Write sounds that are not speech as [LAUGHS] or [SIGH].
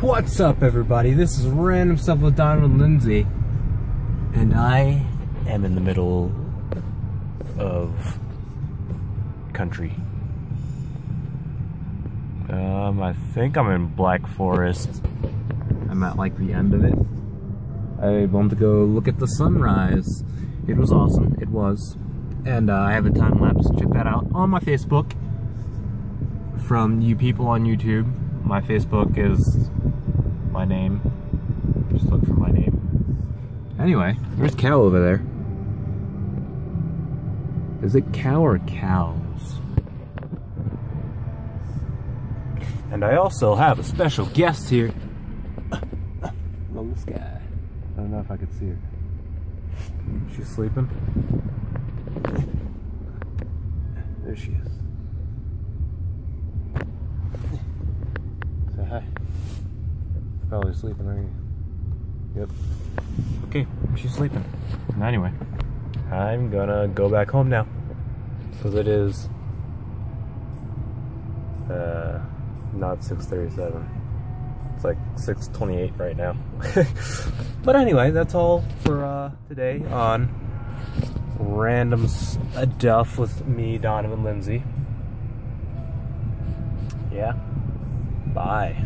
What's up, everybody? This is Random Stuff with Donovan Lindsay. And I am in the middle of country. Um, I think I'm in Black Forest. I'm at like the end of it. I wanted to go look at the sunrise. It was awesome. It was. And uh, I have a time lapse. Check that out on my Facebook. From you people on YouTube. My Facebook is my name. Just look for my name. Anyway, there's cow over there. Is it cow or cows? And I also have a special guest here. The sky. I don't know if I could see her. She's sleeping. There she is. Say hi. Probably sleeping, are you? Yep. Okay, she's sleeping. Anyway, I'm gonna go back home now. Because it is uh, not 637. It's like 628 right now. [LAUGHS] but anyway, that's all for uh, today on Random Duff with me, Donovan Lindsay. Yeah. Bye.